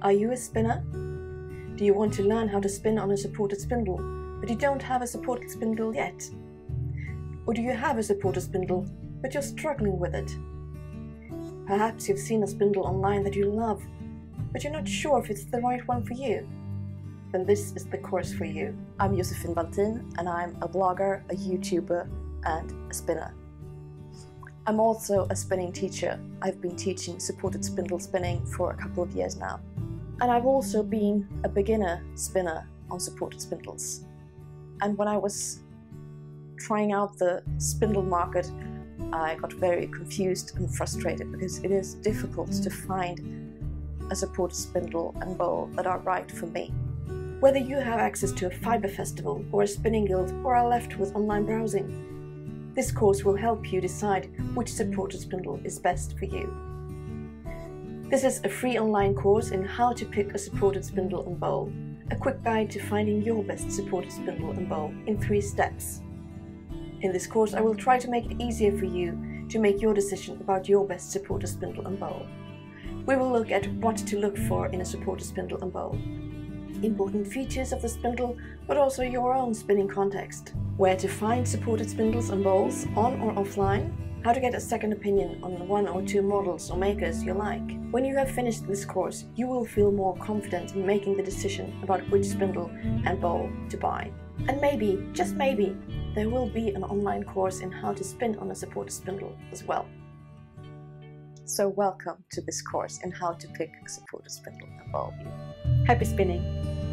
Are you a spinner? Do you want to learn how to spin on a supported spindle, but you don't have a supported spindle yet? Or do you have a supported spindle, but you're struggling with it? Perhaps you've seen a spindle online that you love, but you're not sure if it's the right one for you. Then this is the course for you. I'm Josefin Waltin and I'm a blogger, a YouTuber, and a spinner. I'm also a spinning teacher. I've been teaching supported spindle spinning for a couple of years now. And I've also been a beginner spinner on supported spindles. And when I was trying out the spindle market, I got very confused and frustrated because it is difficult to find a supported spindle and bowl that are right for me. Whether you have access to a fiber festival or a spinning guild or are left with online browsing, this course will help you decide which supported spindle is best for you. This is a free online course in how to pick a supported spindle and bowl, a quick guide to finding your best supported spindle and bowl in three steps. In this course I will try to make it easier for you to make your decision about your best supported spindle and bowl. We will look at what to look for in a supported spindle and bowl, important features of the spindle, but also your own spinning context, where to find supported spindles and bowls on or offline, how to get a second opinion on one or two models or makers you like. When you have finished this course, you will feel more confident in making the decision about which spindle and bowl to buy. And maybe, just maybe, there will be an online course in how to spin on a supported spindle as well. So welcome to this course in how to pick a supported spindle and bowl. Happy spinning!